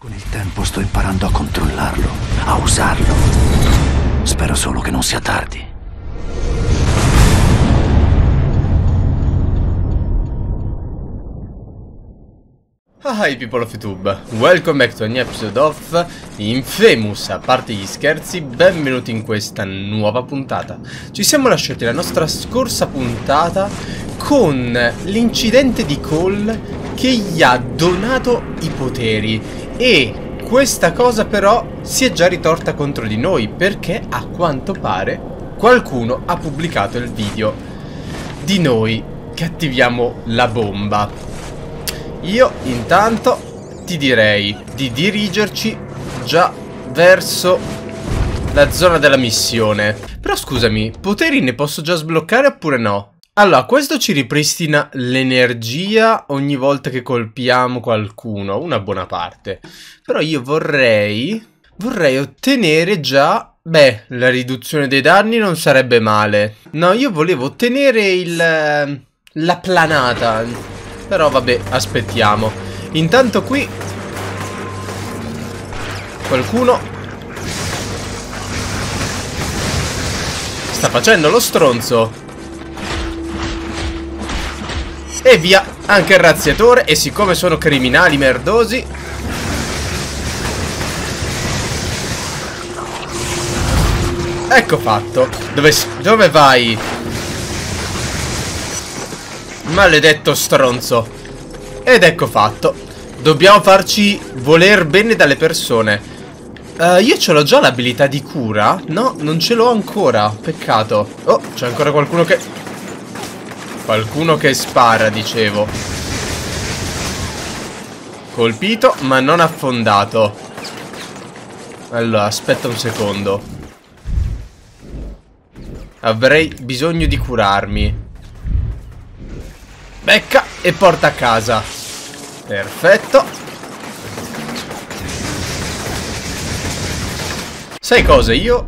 Con il tempo sto imparando a controllarlo, a usarlo. Spero solo che non sia tardi. Hi people of YouTube, welcome back to a new episode of Infamous, a parte gli scherzi, benvenuti in questa nuova puntata Ci siamo lasciati la nostra scorsa puntata con l'incidente di Cole che gli ha donato i poteri E questa cosa però si è già ritorta contro di noi perché a quanto pare qualcuno ha pubblicato il video di noi che attiviamo la bomba io intanto ti direi di dirigerci già verso la zona della missione. Però scusami, poteri ne posso già sbloccare oppure no? Allora, questo ci ripristina l'energia ogni volta che colpiamo qualcuno, una buona parte. Però io vorrei... vorrei ottenere già... Beh, la riduzione dei danni non sarebbe male. No, io volevo ottenere il... la planata. Però vabbè, aspettiamo. Intanto qui... Qualcuno... Sta facendo lo stronzo. E via, anche il razziatore. E siccome sono criminali merdosi... Ecco fatto. Dove, dove vai? Maledetto stronzo. Ed ecco fatto. Dobbiamo farci voler bene dalle persone. Uh, io ce l'ho già l'abilità di cura? No, non ce l'ho ancora. Peccato. Oh, c'è ancora qualcuno che... Qualcuno che spara, dicevo. Colpito, ma non affondato. Allora, aspetta un secondo. Avrei bisogno di curarmi. Becca e porta a casa. Perfetto. Sai cosa? Io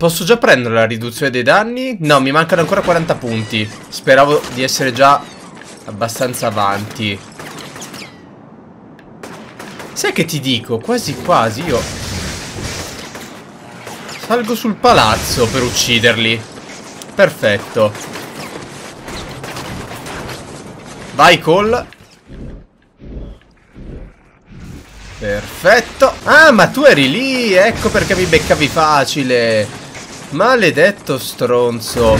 posso già prendere la riduzione dei danni? No, mi mancano ancora 40 punti. Speravo di essere già abbastanza avanti. Sai che ti dico? Quasi quasi io salgo sul palazzo per ucciderli. Perfetto. Vai Cole Perfetto Ah ma tu eri lì Ecco perché mi beccavi facile Maledetto stronzo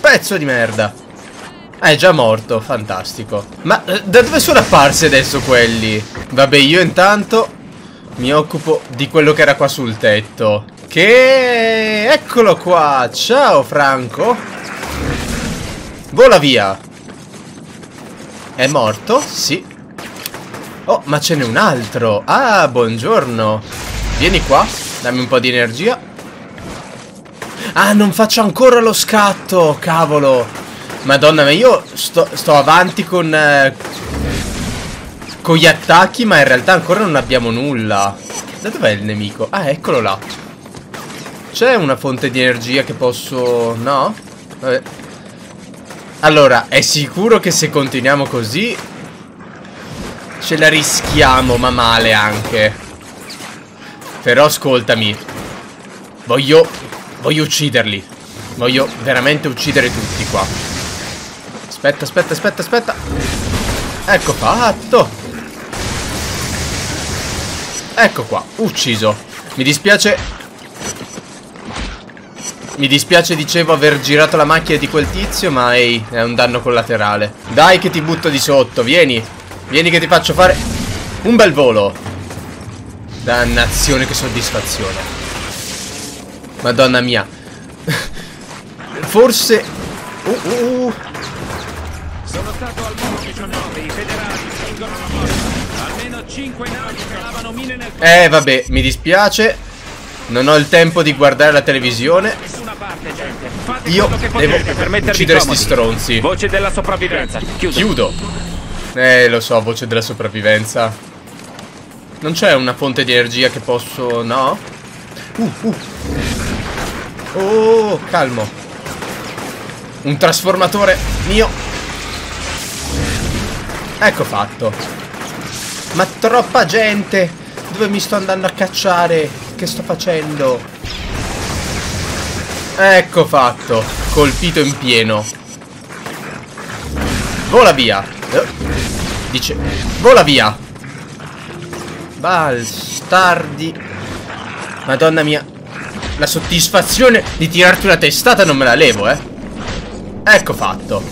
Pezzo di merda è già morto, fantastico Ma eh, da dove sono apparsi adesso quelli? Vabbè, io intanto mi occupo di quello che era qua sul tetto che... Eccolo qua! Ciao Franco! Vola via! È morto? Sì. Oh, ma ce n'è un altro! Ah, buongiorno! Vieni qua, dammi un po' di energia. Ah, non faccio ancora lo scatto! Cavolo! Madonna, ma io sto, sto avanti con... Eh, con gli attacchi, ma in realtà ancora non abbiamo nulla. Da dov'è il nemico? Ah, eccolo là. C'è una fonte di energia che posso... No? Vabbè. Allora, è sicuro che se continuiamo così Ce la rischiamo, ma male anche. Però ascoltami. Voglio... Voglio ucciderli. Voglio veramente uccidere tutti qua. Aspetta, aspetta, aspetta, aspetta. Ecco fatto. Ecco qua, ucciso. Mi dispiace. Mi dispiace, dicevo, aver girato la macchina di quel tizio, ma ehi, è un danno collaterale. Dai che ti butto di sotto, vieni. Vieni che ti faccio fare un bel volo. Dannazione, che soddisfazione. Madonna mia. Forse... Uh, uh, uh. Sono stato al Molo 19, i federali spingono la morte. Almeno 5 navi calavano mine nel... Eh, vabbè, mi dispiace. Non ho il tempo di guardare la televisione. Io devo uccidere sti stronzi. Voce della sopravvivenza. Chiudo. Chiudo. Eh, lo so, voce della sopravvivenza. Non c'è una fonte di energia che posso... No? Uh, uh. Oh, calmo. Un trasformatore mio. Ecco fatto. Ma troppa gente! Dove mi sto andando a cacciare? Che sto facendo? Ecco fatto. Colpito in pieno. Vola via. Dice, vola via. Bastardi. Madonna mia. La soddisfazione di tirarti una testata non me la levo, eh. Ecco fatto.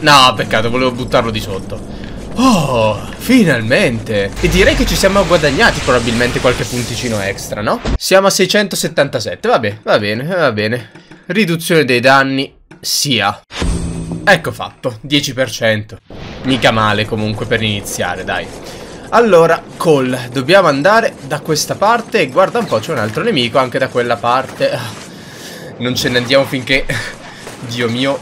No, peccato, volevo buttarlo di sotto. Oh, finalmente! E direi che ci siamo guadagnati probabilmente qualche punticino extra, no? Siamo a 677, vabbè, va bene, va bene. Riduzione dei danni, sia. Ecco fatto, 10%. Mica male comunque per iniziare, dai. Allora, Cole, dobbiamo andare da questa parte e guarda un po', c'è un altro nemico anche da quella parte. Ah, non ce ne andiamo finché, Dio mio,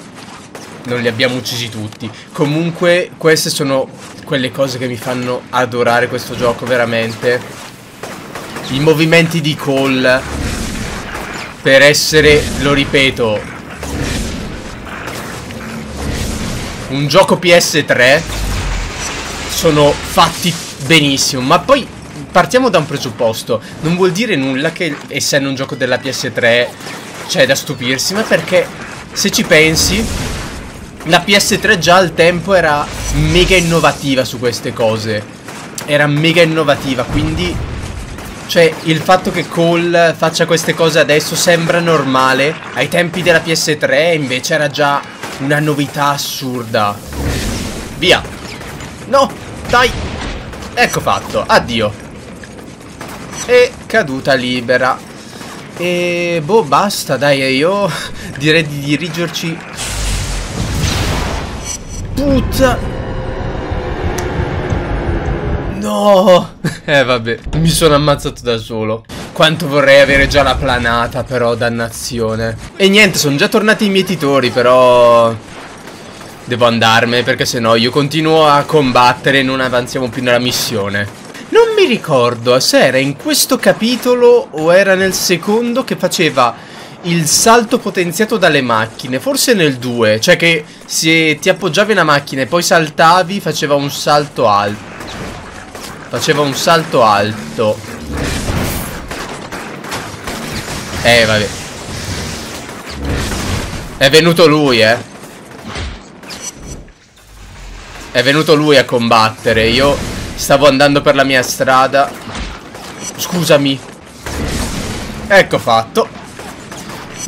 non li abbiamo uccisi tutti. Comunque, queste sono quelle cose che mi fanno adorare questo gioco, veramente. I movimenti di Cole, per essere, lo ripeto, un gioco PS3, sono fatti benissimo, ma poi partiamo da un presupposto. Non vuol dire nulla che essendo un gioco della PS3 c'è da stupirsi, ma perché se ci pensi, la PS3 già al tempo era mega innovativa su queste cose. Era mega innovativa, quindi... Cioè, il fatto che Cole faccia queste cose adesso sembra normale. Ai tempi della PS3 invece era già una novità assurda. Via. No, dai. Ecco fatto, addio. E caduta libera. E boh basta dai io direi di dirigerci. Puta No. Eh vabbè mi sono ammazzato da solo quanto vorrei avere già la planata però dannazione E niente sono già tornati i mietitori però Devo andarmene perché sennò io continuo a combattere e non avanziamo più nella missione. Non mi ricordo se era in questo capitolo o era nel secondo che faceva il salto potenziato dalle macchine. Forse nel 2, cioè che se ti appoggiavi una macchina e poi saltavi faceva un salto alto. Faceva un salto alto. Eh, vabbè. È venuto lui, eh. È venuto lui a combattere. Io stavo andando per la mia strada. Scusami. Ecco fatto.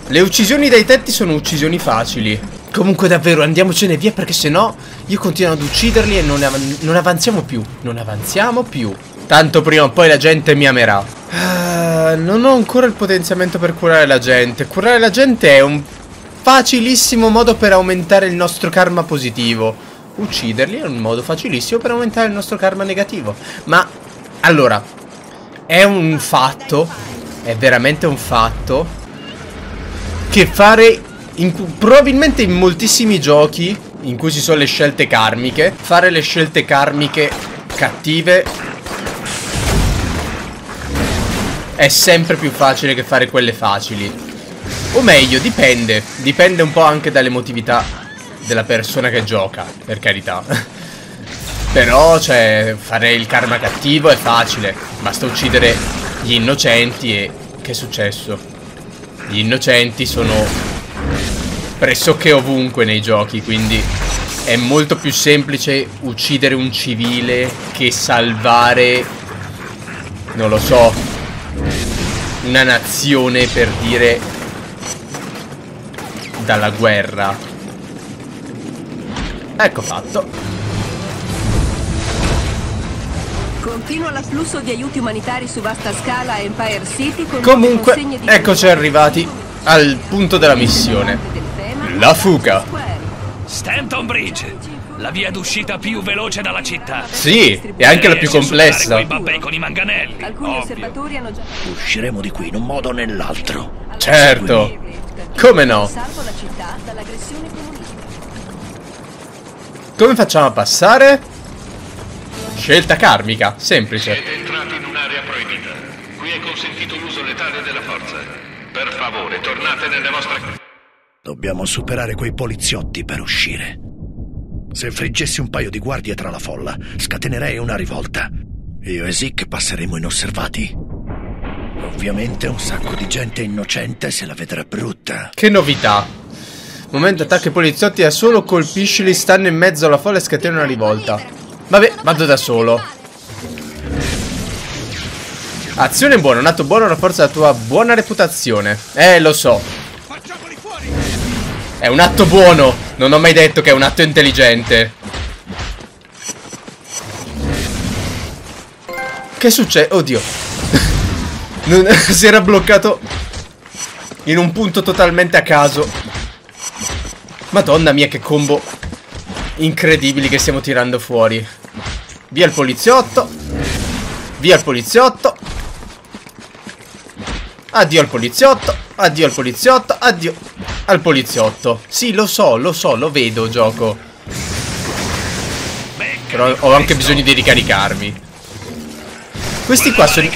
Le uccisioni dai tetti sono uccisioni facili. Comunque davvero andiamocene via perché sennò Io continuo ad ucciderli e non, av non avanziamo più. Non avanziamo più. Tanto prima o poi la gente mi amerà uh, Non ho ancora il potenziamento per curare la gente Curare la gente è un facilissimo modo per aumentare il nostro karma positivo ucciderli è un modo facilissimo per aumentare il nostro karma negativo. Ma, allora, è un fatto, è veramente un fatto, che fare, in, probabilmente in moltissimi giochi in cui ci sono le scelte karmiche, fare le scelte karmiche cattive è sempre più facile che fare quelle facili. O meglio, dipende, dipende un po' anche dall'emotività della persona che gioca, per carità. Però, cioè, fare il karma cattivo è facile. Basta uccidere gli innocenti e... Che è successo? Gli innocenti sono pressoché ovunque nei giochi, quindi è molto più semplice uccidere un civile che salvare, non lo so, una nazione per dire dalla guerra. Ecco fatto. Continua l'afflusso di aiuti umanitari su vasta scala a Empire City con Comunque, eccoci arrivati al punto della missione. La fuga. Stanton Bridge. La via d'uscita più veloce dalla città. Sì, e anche la più complessa. con i manganelli. Alcuni ovvio. osservatori hanno già Usciremo di qui in un modo o nell'altro. Certo. Come no? Salvo la città dall'aggressione comunista. Come facciamo a passare? Scelta karmica, semplice. Siete entrati in un'area proibita. Qui è consentito l'uso letale della forza. Per favore, tornate nelle vostre... Dobbiamo superare quei poliziotti per uscire. Se friggessi un paio di guardie tra la folla, scatenerei una rivolta. Io e Zick passeremo inosservati. Ovviamente un sacco di gente innocente se la vedrà brutta. Che novità. Momento attacchi poliziotti da solo, colpiscili, stanno in mezzo alla folla e scatena una rivolta. Vabbè, vado da solo. Azione buona, un atto buono rafforza la tua buona reputazione. Eh, lo so. È un atto buono. Non ho mai detto che è un atto intelligente. Che succede? Oddio. Si era bloccato in un punto totalmente a caso. Madonna mia, che combo incredibili che stiamo tirando fuori. Via il poliziotto. Via il poliziotto. Addio al poliziotto. Addio al poliziotto. Addio al poliziotto. Sì, lo so, lo so, lo vedo, gioco. Però ho anche bisogno di ricaricarmi. Questi qua sono,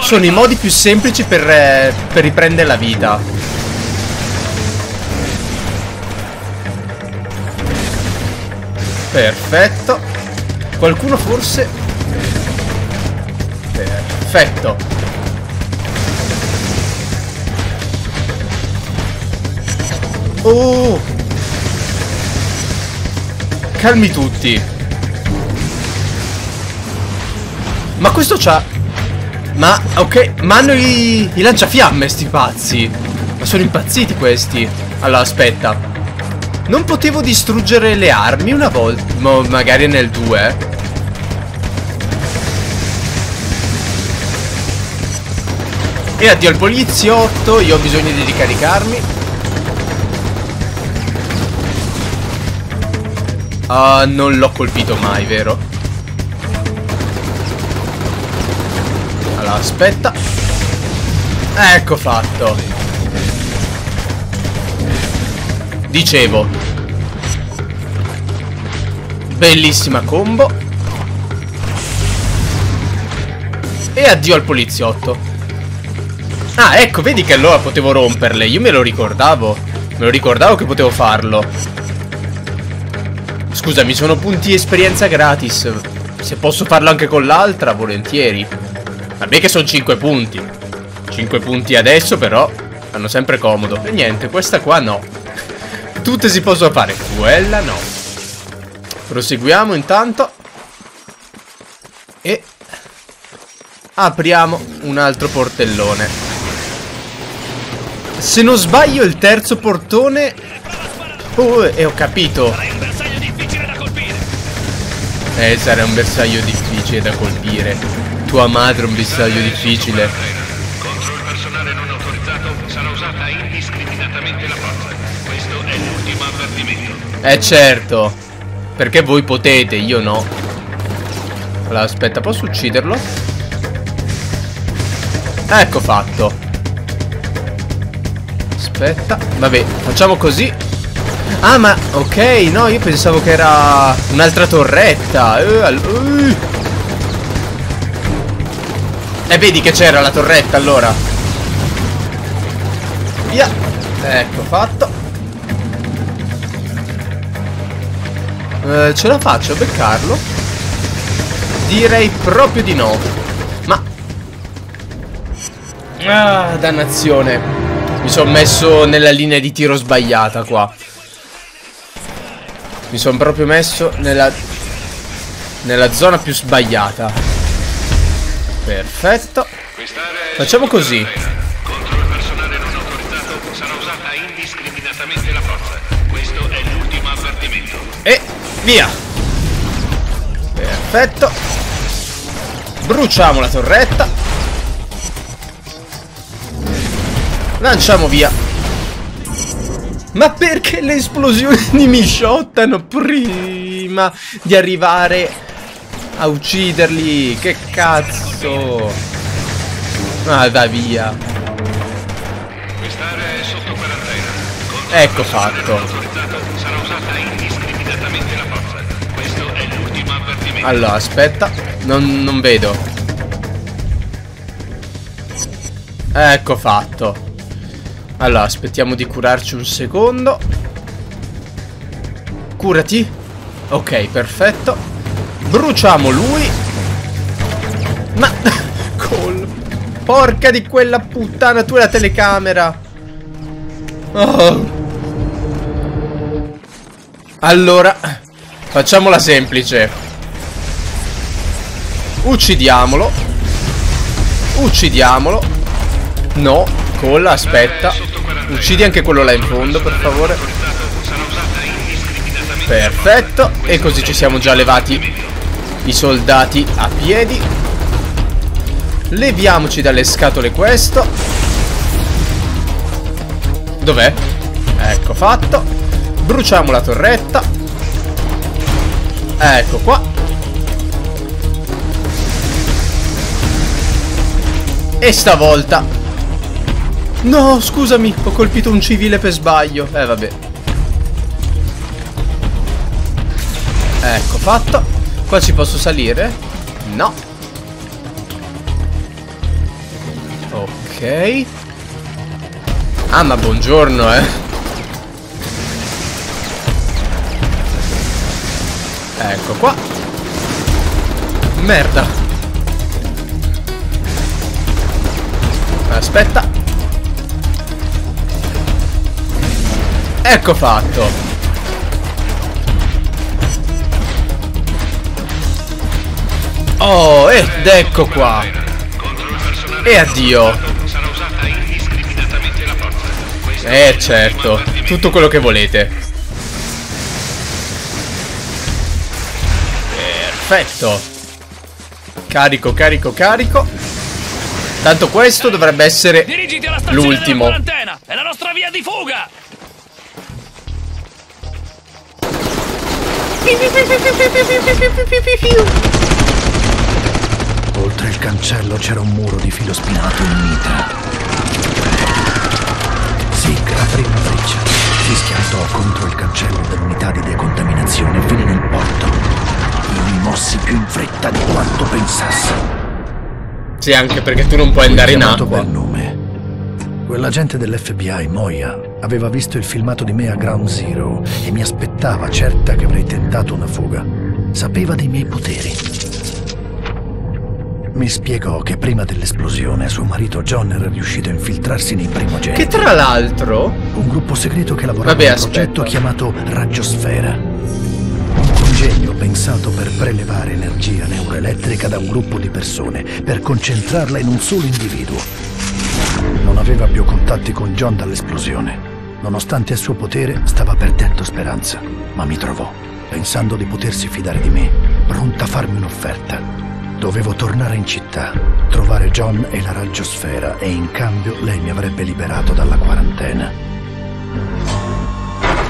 sono i modi più semplici per, eh, per riprendere la vita. Perfetto. Qualcuno forse... Perfetto. Oh! Calmi tutti. Ma questo c'ha... Ma, ok, ma hanno i, i lanciafiamme sti pazzi. Ma sono impazziti questi. Allora, aspetta. Non potevo distruggere le armi una volta. Mo- magari nel 2. E addio al poliziotto. Io ho bisogno di ricaricarmi. Ah, non l'ho colpito mai, vero? Allora, aspetta. Ecco fatto. Dicevo. Bellissima combo. E addio al poliziotto. Ah, ecco, vedi che allora potevo romperle. Io me lo ricordavo. Me lo ricordavo che potevo farlo. Scusami, sono punti esperienza gratis. Se posso farlo anche con l'altra, volentieri. Vabbè che sono 5 punti. 5 punti adesso, però fanno sempre comodo. E niente, questa qua no. Tutte si possono fare, quella no. Proseguiamo intanto. E apriamo un altro portellone. Se non sbaglio il terzo portone... Oh, e ho capito. Eh, sarà un bersaglio difficile da colpire. Tua madre è un bersaglio difficile. Contro il personale non autorizzato sarà usata indiscriminatamente la forza. Questo è l'ultimo avvertimento. Eh certo. Perché voi potete, io no. Allora, aspetta, posso ucciderlo? Ecco fatto. Aspetta. Vabbè, facciamo così. Ah, ma ok, no, io pensavo che era un'altra torretta. Eh, al- eh. E vedi che c'era la torretta allora. Via. Ecco fatto. Eh, ce la faccio a beccarlo? Direi proprio di no. Ma... Ah, dannazione. Mi sono messo nella linea di tiro sbagliata qua. Mi sono proprio messo nella... Nella zona più sbagliata. Perfetto. Facciamo così. E via. Perfetto. Bruciamo la torretta. Lanciamo via. Ma perché le esplosioni mi shottano prima di arrivare a ucciderli? Che cazzo? Ah, dai via. Ecco fatto. Allora, aspetta. Non, non vedo. Ecco fatto. Allora, aspettiamo di curarci un secondo. Curati. Ok, perfetto. Bruciamo lui. Ma... Col... Porca di quella puttana, tu la telecamera. Oh. Allora, facciamola semplice. Uccidiamolo. Uccidiamolo. No, Cole, aspetta. Uccidi anche quello là in fondo, per favore. Perfetto. E così ci siamo già levati i soldati a piedi. Leviamoci dalle scatole questo. Dov'è? Ecco fatto. Bruciamo la torretta. Ecco qua. E stavolta No, scusami, ho colpito un civile per sbaglio. Eh vabbè. Ecco, fatto. Qua ci posso salire? No. Ok. Ah, ma buongiorno, eh. Ecco qua. Merda. Aspetta Ecco fatto. Oh ed ecco qua. E addio. Eh certo. Tutto quello che volete. Perfetto. Carico, carico, carico. Tanto questo dovrebbe essere l'ultimo. È la nostra via di fuga! Oltre il cancello c'era un muro di filo spinato in mitra. Zig, la prima freccia, si schiantò contro il cancello dell'unità di decontaminazione e finì nel porto. Io mi mossi più in fretta di quanto pensassi. Sì, anche perché tu non puoi andare in acqua. Quell'agente dell'FBI, Moya, aveva visto il filmato di me a Ground Zero e mi aspettava certa che avrei tentato una fuga. Sapeva dei miei poteri. Mi spiegò che prima dell'esplosione suo marito John era riuscito a infiltrarsi nei primogenitori. Che tra l'altro... Un gruppo segreto che lavorava Vabbè, a un progetto chiamato Raggiosfera ingegno pensato per prelevare energia neuroelettrica da un gruppo di persone, per concentrarla in un solo individuo. Non aveva più contatti con John dall'esplosione. Nonostante il suo potere, stava perdendo speranza, ma mi trovò, pensando di potersi fidare di me, pronta a farmi un'offerta. Dovevo tornare in città, trovare John e la raggiosfera e in cambio lei mi avrebbe liberato dalla quarantena.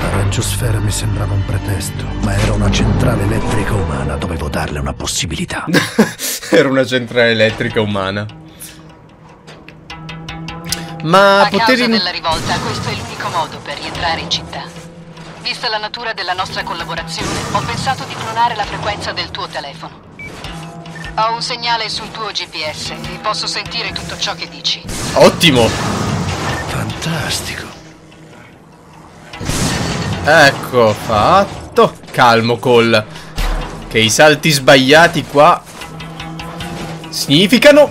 La raggiosfera mi sembrava un pretesto, ma era una centrale elettrica umana, dovevo darle una possibilità. era una centrale elettrica umana. Ma A poteri... causa della rivolta, questo è l'unico modo per rientrare in città. Vista la natura della nostra collaborazione, ho pensato di clonare la frequenza del tuo telefono. Ho un segnale sul tuo GPS e posso sentire tutto ciò che dici. Ottimo! Fantastico. Ecco fatto Calmo Cole Che i salti sbagliati qua Significano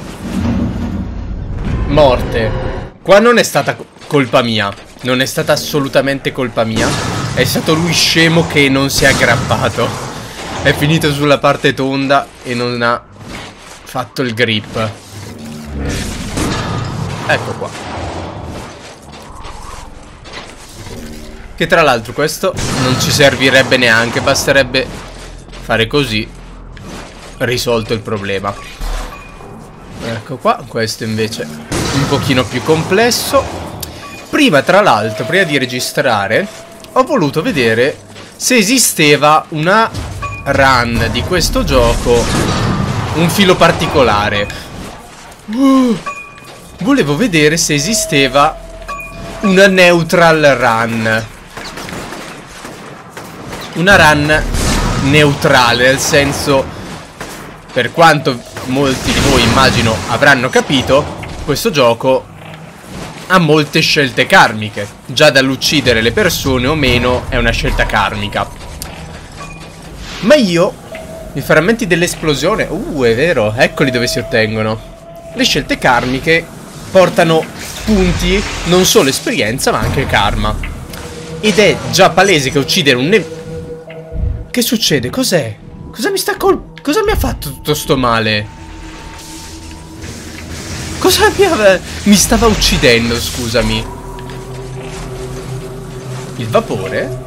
Morte Qua non è stata colpa mia. Non è stata assolutamente colpa mia. È stato lui scemo che non si è aggrappato. È finito sulla parte tonda E non ha fatto il grip. Ecco qua. Che tra l'altro questo non ci servirebbe neanche Basterebbe fare così Risolto il problema. Ecco qua Questo invece un pochino più complesso. Prima tra l'altro Prima di registrare Ho voluto vedere se esisteva una run di questo gioco Un filo particolare. Uh, Volevo vedere se esisteva una neutral run. Una run neutrale, nel senso, per quanto molti di voi immagino avranno capito, questo gioco ha molte scelte karmiche. Già dall'uccidere le persone o meno è una scelta karmica. Ma io, i frammenti dell'esplosione, uh, è vero, eccoli dove si ottengono. Le scelte karmiche portano punti, non solo esperienza, ma anche karma. Ed è già palese che uccidere un nemico... Che succede? Cos'è? Cosa mi sta col... Cosa mi ha fatto tutto sto male? Cosa mi, ave... mi stava uccidendo, scusami? Il vapore?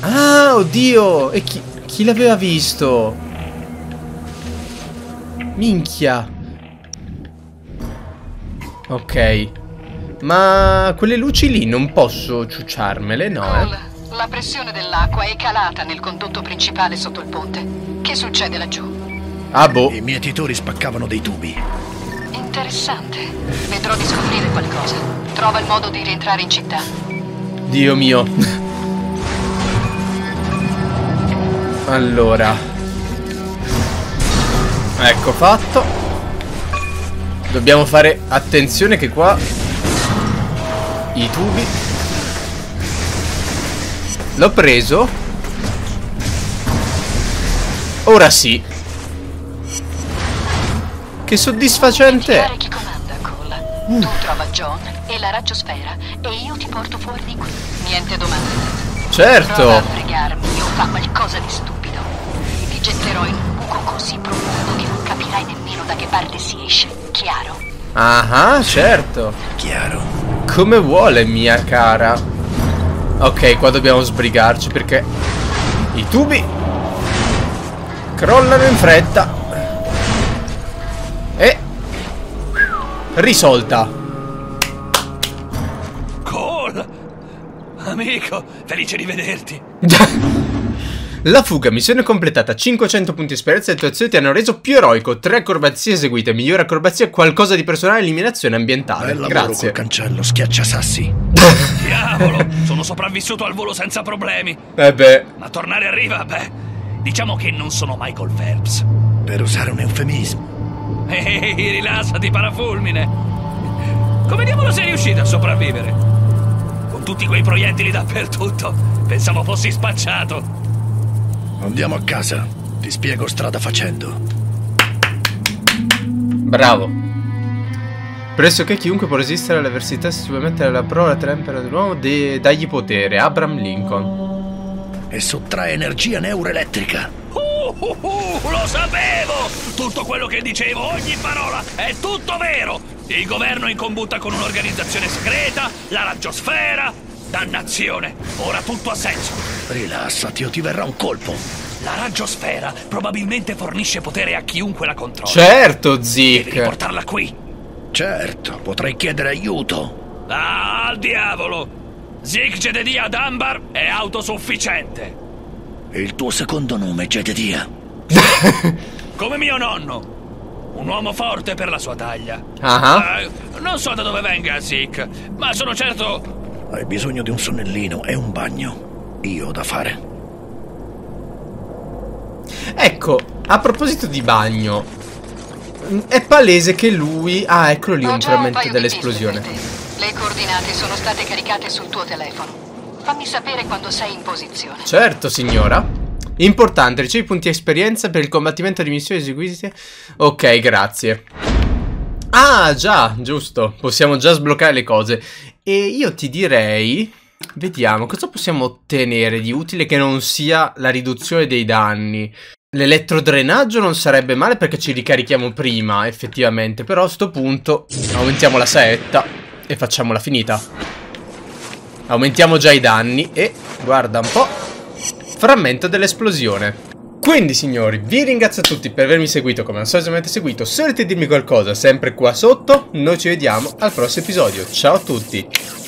Ah, oddio! E chi, chi l'aveva visto? Minchia. Ok. Ma quelle luci lì non posso ciucciarmele, no? Eh? Cole, la pressione dell'acqua è calata nel condotto principale sotto il ponte. Che succede laggiù? Ah, boh. I mietitori spaccavano dei tubi. Interessante. Vedrò di scoprire qualcosa. Trova il modo di rientrare in città. Dio mio. allora. Ecco fatto. Dobbiamo fare attenzione che qua i tubi L'ho preso Ora sì Che soddisfacente è chi comanda, Cole. Tu trova John e la raggiosfera e io ti porto fuori di qui. Niente domande. Prova a Certo fregarmi o fa qualcosa di stupido. Ti getterò in un buco così profondo che non capirai nemmeno da che parte si esce. Chiaro? Ah certo Chiaro. Come vuole mia cara Ok qua dobbiamo sbrigarci perché I tubi Crollano in fretta Risolta Cole! Amico, felice di vederti. La fuga, missione completata, 500 punti esperienza e le tue azioni ti hanno reso più eroico, 3 acrobazie eseguite, migliore acrobazia, qualcosa di personale, eliminazione ambientale. Bel Grazie. col cancello, schiacciasassi. Diavolo, sono sopravvissuto al volo senza problemi. Eh beh, Ma tornare a riva, beh, diciamo che non sono Michael Phelps. Per usare un eufemismo. Ehi, rilassati, parafulmine. Come diavolo sei riuscito a sopravvivere? Con tutti quei proiettili dappertutto. Pensavo fossi spacciato. Andiamo a casa. Ti spiego strada facendo. bravo. Pressoché chiunque può resistere alle avversità si deve mettere alla prova la tempera dell'uomo, de- dagli potere. Abraham Lincoln. E sottrae energia neuroelettrica. Uh, uh, lo sapevo! Tutto quello che dicevo, ogni parola, è tutto vero! Il governo è in combutta con un'organizzazione segreta, la raggiosfera. Dannazione! Ora tutto ha senso. Rilassati o ti verrà un colpo. La raggiosfera probabilmente fornisce potere a chiunque la controlla. Certo, Devi Zik. riportarla qui. Certo, potrei chiedere aiuto. Ah, al diavolo! Zig Jedediah ad Ambar è autosufficiente. Il tuo secondo nome, Jedediah. Come mio nonno. Un uomo forte per la sua taglia. Ah. Eh, non so da dove venga Zig, ma sono certo Hai bisogno di un sonnellino e un bagno. Io ho da fare. Ecco, a proposito di bagno, mm, è palese che lui... Ah, eccolo lì Ho un un frammento dell'esplosione. Le coordinate sono state caricate sul tuo telefono. Fammi sapere quando sei in posizione. Certo, signora. Importante, ricevi punti esperienza per il combattimento di missioni eseguite. Ok, grazie. Ah, già, giusto. Possiamo già sbloccare le cose. E io ti direi... Vediamo, cosa possiamo ottenere di utile che non sia la riduzione dei danni? L'elettrodrenaggio non sarebbe male perché ci ricarichiamo prima, effettivamente. Però a sto punto aumentiamo la saetta e facciamola finita. Aumentiamo già i danni e, guarda un po', frammento dell'esplosione. Quindi signori, vi ringrazio a tutti per avermi seguito come al solito avete seguito. Se volete dirmi qualcosa, sempre qua sotto, noi ci vediamo al prossimo episodio. Ciao a tutti!